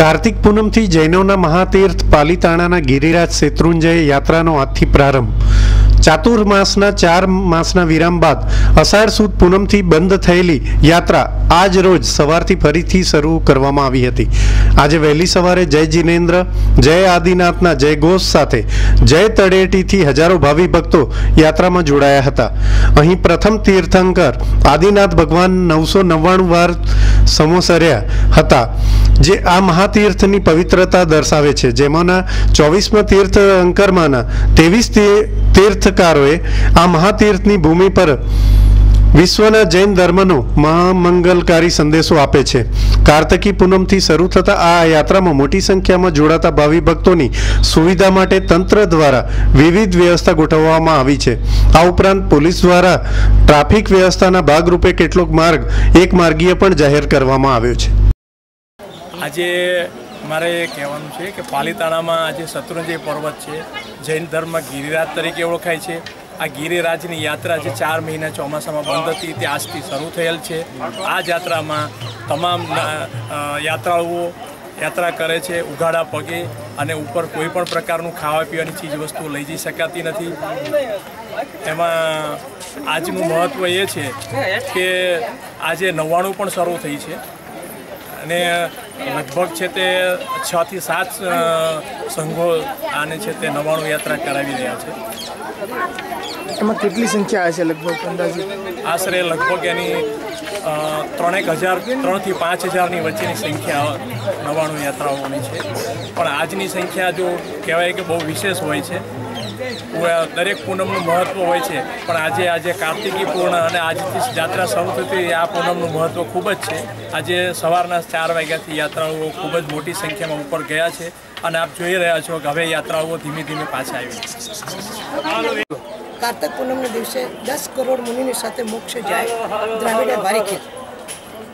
કાર્તિક પૂનમથી જૈનોના મહાતીર્થ પાલીતાણાના ગિરિરાજ શેત્રુંજય યાત્રાનો આજથી પ્રારંભ. ચાતુર્માસના ચાર માસના વિરામ બાદ અષાઢ સુદ પૂનમથી બંધ થયેલી યાત્રા આજ રોજ સવારથી ફરીથી શરૂ કરવામાં આવી હતી. આજે વહેલી સવારે જય જિનેન્દ્ર, જય આદિનાથના જય ઘોષ સાથે જય તળેટીથી હજારો ભાવિ ભક્તો યાત્રામાં જોડાયા હતા. અહીં પ્રથમ તીર્થંકર આદિનાથ ભગવાન નવસો નવ્વાણું વાર સમોસર્યા હતા. જે આ મહાતીર્થની પવિત્રતા દર્શાવે છે. જેમાંના ચોવીસમાં તીર્થંકરમાંના ત્રેવીસ તીર્થકારોએ આ મહાતીર્થની ભૂમિ પર વિશ્વના જૈન ધર્મનો મહામંગલકારી સંદેશો આપે છે. કાર્તકી પૂનમથી શરૂ થતા આ યાત્રામાં મોટી સંખ્યામાં જોડાતા ભાવિ ભક્તોની સુવિધા માટે તંત્ર દ્વારા વિવિધ વ્યવસ્થા ગોઠવવામાં આવી છે. આ ઉપરાંત પોલીસ દ્વારા ટ્રાફિક વ્યવસ્થાના ભાગરૂપે કેટલોક માર્ગ એક માર્ગીય પણ જાહેર કરવામાં આવ્યો છે. આજે મારે કહેવાનું છે કે પાલીતાણામાં આજે શત્રુંજય પર્વત છે. જૈન ધર્મ ગિરિરાજ તરીકે ઓળખાય છે. આ ગિરિરાજની યાત્રા જે ચાર મહિના ચોમાસામાં બંધ હતી તે આજથી શરૂ થયેલ છે. આ યાત્રામાં તમામ યાત્રાળુઓ યાત્રા કરે છે ઉઘાડા પગે અને ઉપર કોઈ પણ પ્રકારનું ખાવા પીવાની ચીજ વસ્તુઓ લઈ જઈ શકાતી નથી. એમાં આજનું મહત્ત્વ એ છે કે આજે નવ્વાણું પણ શરૂ થઈ છે. અને લગભગ છે તે છ થી સાત સંઘો આને છે તે નવાણું યાત્રા કરાવી રહ્યા છે. એમાં કેટલી સંખ્યા હશે લગભગ અંદાજે? આશરે લગભગ એની ત્રણેક હજાર ત્રણથી પાંચ હજારની વચ્ચેની સંખ્યા નવાણું યાત્રાઓની છે. પણ આજની સંખ્યા જો કહેવાય કે બહુ વિશેષ હોય છે દરેક પૂનમનું મહત્ત્વ હોય છે. પણ આજે આજે કાર્તિકી પૂર્ણ અને આજથી યાત્રા શરૂ થતી આ પૂનમનું મહત્ત્વ ખૂબ જ છે. આજે સવારના ચાર વાગ્યાથી યાત્રાળુઓ ખૂબ જ મોટી સંખ્યામાં ઉપર ગયા છે અને આપ જોઈ રહ્યા છો કે હવે યાત્રાળુઓ ધીમે ધીમે પાછા આવી કાર્તક પૂનમના દિવસે દસ કરોડ મુનિની સાથે મોક્ષ જાય દ્રાવિડે વારીખી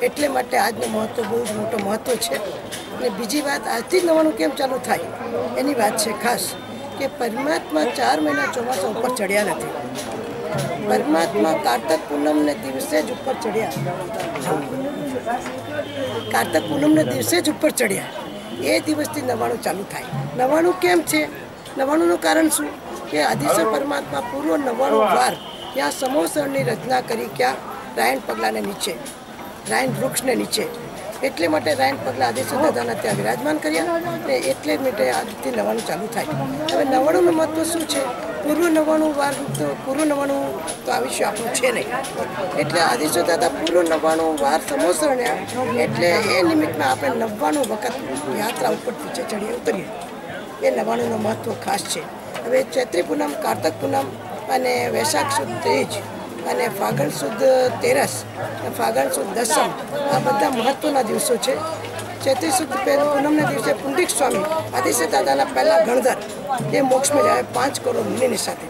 એટલે માટે આજનું મહત્ત્વ બહુ જ મોટો મહત્ત્વ છે. અને બીજી વાત, આજથી જ નવાનું કેમ ચાલુ થાય? એની વાત છે ખાસ. કે પરમાત્મા ચાર મહિના ચોમાસા ઉપર ચડ્યા નથી. પરમાત્મા કાર્તક પૂનમને દિવસે જ ઉપર ચડ્યા. કાર્તક પૂનમને દિવસે જ ઉપર ચડ્યા. એ દિવસથી નવાણું ચાલુ થાય. નવાણું કેમ છે? નવાણુંનું કારણ શું? કે આદિશ્વર પરમાત્મા પૂર્વ નવાણું વાર ત્યાં સમોસરની રચના કરી ક્યાં? રાયણ પગલાને નીચે. રાયણ વૃક્ષને નીચે. એટલે માટે રાયણ પગલા આદેશ્વર દાદાના ત્યાં વિરાજમાન કર્યા અને એટલે માટે આજથી નવાનું ચાલુ થાય. હવે નવાણુંનું મહત્વ શું છે? પૂર્વ નવાણું વાર તો પૂર્વ નવાણું તો આ વિશે આપણું છે નહીં. એટલે આદેશો દાદા પૂર્વ નવાણું વાર સમોસરણ્યા એટલે એ નિમિત્તમાં આપણે નવ્વાણું વખત યાત્રા ઉપર છે ચડીએ ઉતરીએ. એ નવાણુંનું મહત્વ ખાસ છે. હવે ચૈત્રી પૂનમ, કાર્તક પૂનમ અને વૈશાખ સુદ તેજ અને ફાગણ સુદ તેરસ ફાગણ સુદ દસમ, આ બધા મહત્વના દિવસો છે. ચૈત્રી સુદ પૂનમના દિવસે પુંડિક સ્વામી આદિશ્ય દાદાના પહેલા ગણધર એ મોક્ષમાં જાય પાંચ કરોડ મુનિની સાથે.